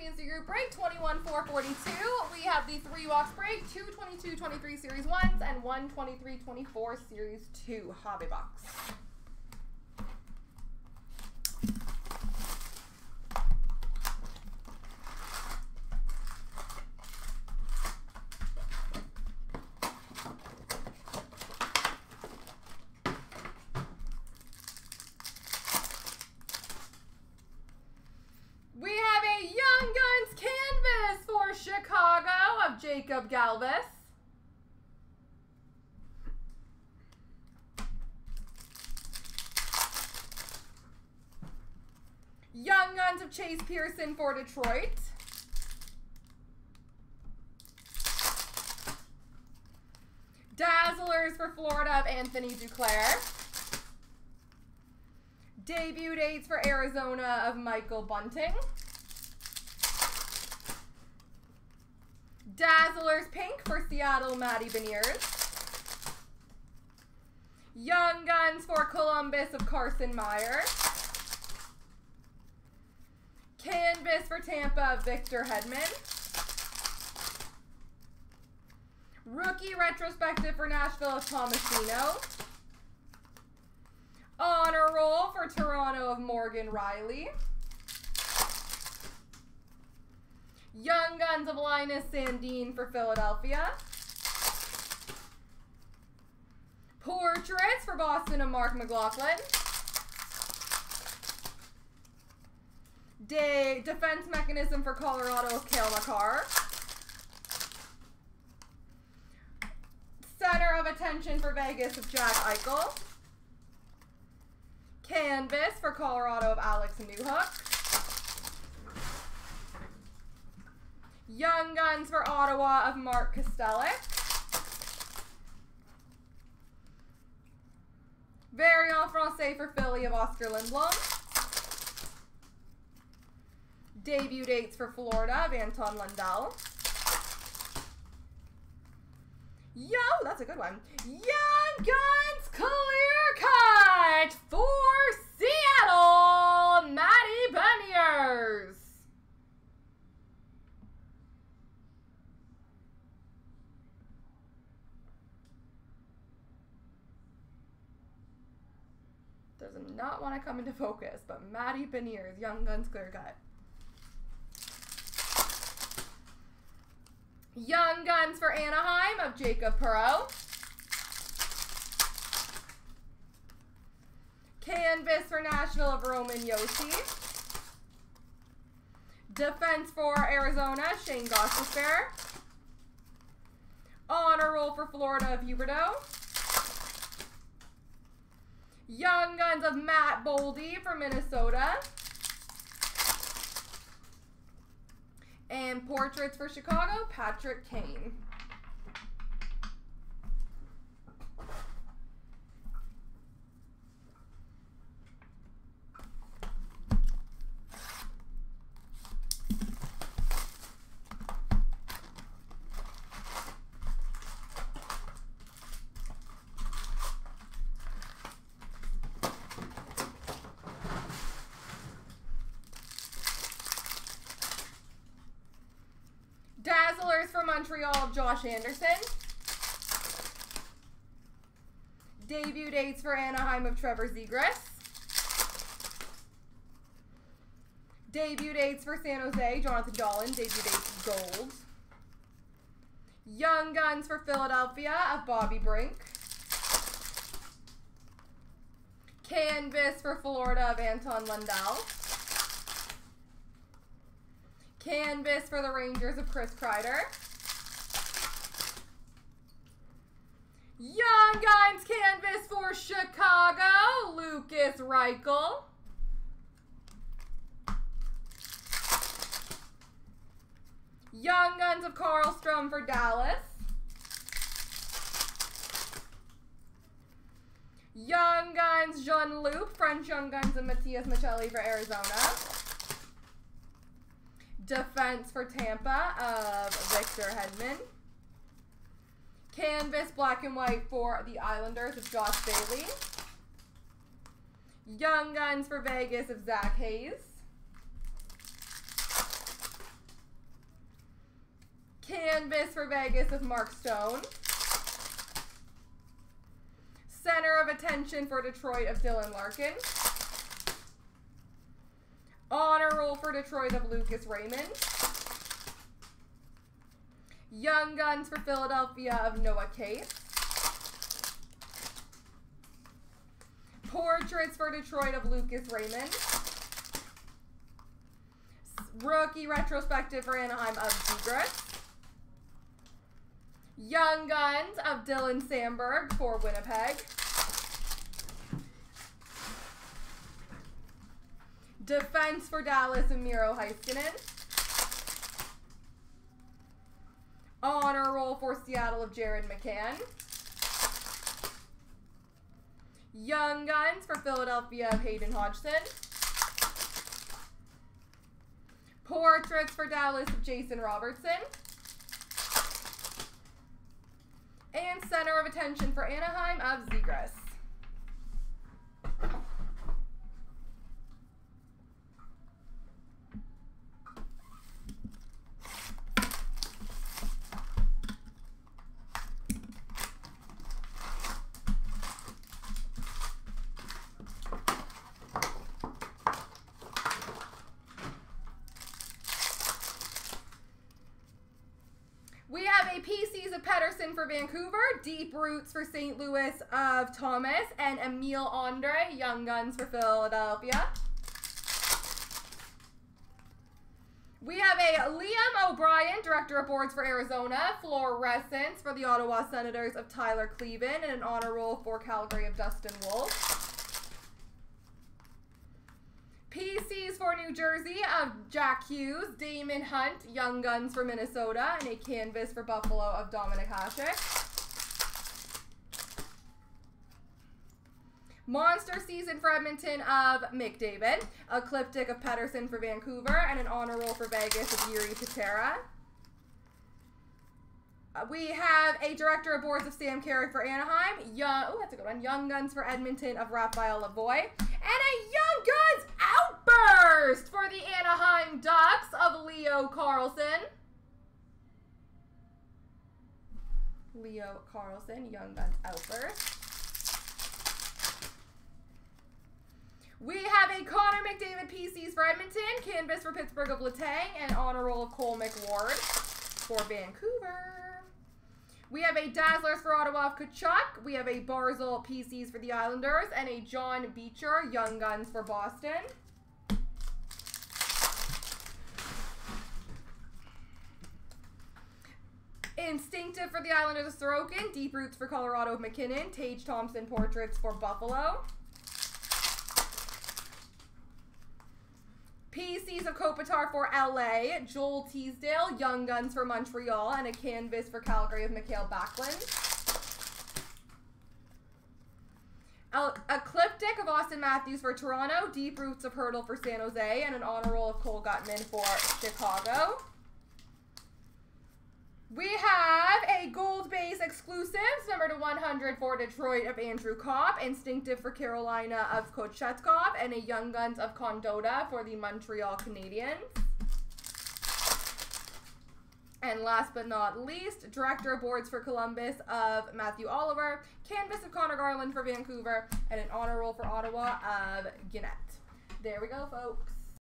CNC Group break 21 442. We have the three box break, two 22 23 Series 1s and one 23 24 Series 2 hobby box. We have a Young Guns canvas for Chicago of Jakub Galvas. Young Guns of Chase Pearson for Detroit. Dazzlers for Florida of Anthony Duclair. Debut dates for Arizona of Michael Bunting. Dazzlers Pink for Seattle, Matty Beniers. Young Guns for Columbus of Carson Meyer. Canvas for Tampa Victor Hedman. Rookie Retrospective for Nashville of Tomasino. Honor Roll for Toronto of Morgan Rielly. Young Guns of Linus Sandin for Philadelphia. Portraits for Boston of Marc McLaughlin. De Defense Mechanism for Colorado of Cale Makar. Center of Attention for Vegas of Jack Eichel. Canvas for Colorado of Alex Newhook. Young Guns for Ottawa of Mark Kastelic. Variant Francais for Philly of Oskar Lindblom. Debut dates for Florida of Anton Lundell. Yo, that's a good one. Young Guns Clear Cut for Seattle, Matty Beniers. Does not want to come into focus, but Matty Beniers, Young Guns Clear Cut. Young Guns for Anaheim of Jacob Perreault. Canvas for National of Roman Josi. Defense for Arizona, Shane Gostisbehere. Honor Roll for Florida of Huberdeau. Young Guns of Matt Boldy for Minnesota. And Portraits for Chicago, Patrick Kane. Dazzlers for Montreal of Josh Anderson. Debut dates for Anaheim of Trevor Zegras. Debut dates for San Jose, Jonathan Dahlen. Debut dates gold. Young Guns for Philadelphia of Bobby Brink. Canvas for Florida of Anton Lundell. Canvas for the Rangers of Chris Kreider. Young Guns Canvas for Chicago, Lukas Reichel. Young Guns of Karlstrom for Dallas. Young Guns Jean Loop, French Young Guns and Matias Maccelli for Arizona. Defense for Tampa of Victor Hedman. Canvas black and white for the Islanders of Josh Bailey. Young Guns for Vegas of Zach Hayes. Canvas for Vegas of Mark Stone. Center of Attention for Detroit of Dylan Larkin. Honor Roll for Detroit of Lucas Raymond. Young Guns for Philadelphia of Noah Cates. Portraits for Detroit of Lucas Raymond. Rookie Retrospective for Anaheim of Zegras. Young Guns of Dylan Samberg for Winnipeg. Defense for Dallas of Miro Heiskanen. Honor Roll for Seattle of Jared McCann. Young Guns for Philadelphia of Hayden Hodgson. Portraits for Dallas of Jason Robertson. And Center of Attention for Anaheim of Zegras. We have a PCs Pettersson for Vancouver, Deep Roots for St. Louis of Thomas, and Emil Andrae, Young Guns for Philadelphia. We have a Liam O'Brien, Director of Boards for Arizona, Fluorescence for the Ottawa Senators of Tyler Kleven, and an honor roll for Calgary of Dustin Wolf. PCs for New Jersey of Jack Hughes, Daemon Hunt, Young Guns for Minnesota, and a canvas for Buffalo of Dominik Hasek. Monster Season for Edmonton of McDavid, Ecliptic of Pettersson for Vancouver, and an honor roll for Vegas of Jiri Patera. Uh, we have a Director of Boards of Sam Carrick for Anaheim, Young, oh that's a good one, Young Guns for Edmonton of Raphael Lavoie, and a Young Guns outburst for the Anaheim Ducks of Leo Carlsson. Leo Carlsson, Young Guns outburst. We have a Connor McDavid PCs for Edmonton, Canvas for Pittsburgh of Letang, and Honor Roll of Cole McWard for Vancouver. We have a Dazzlers for Ottawa of Tkachuk. We have a Barzal PCs for the Islanders, and a John Beecher Young Guns for Boston. Instinctive for the Islanders of Sorokin, Deep Roots for Colorado of MacKinnon, Tage Thompson Portraits for Buffalo. PCs of Kopitar for LA, Joel Teasdale, Young Guns for Montreal, and a canvas for Calgary of Mikael Backlund. Ecliptic of Auston Matthews for Toronto, Deep Roots of Hertl for San Jose, and an honor roll of Cole Guttman for Chicago. We have a gold base exclusives, number to 100 for Detroit of Andrew Copp, Instinctive for Carolina of Kochetkov, and a Young Guns of Condotta for the Montreal Canadiens. And last but not least, Director of Boards for Columbus of Mathieu Olivier, Canvas of Conor Garland for Vancouver, and an honor roll for Ottawa of Gannett. There we go, folks.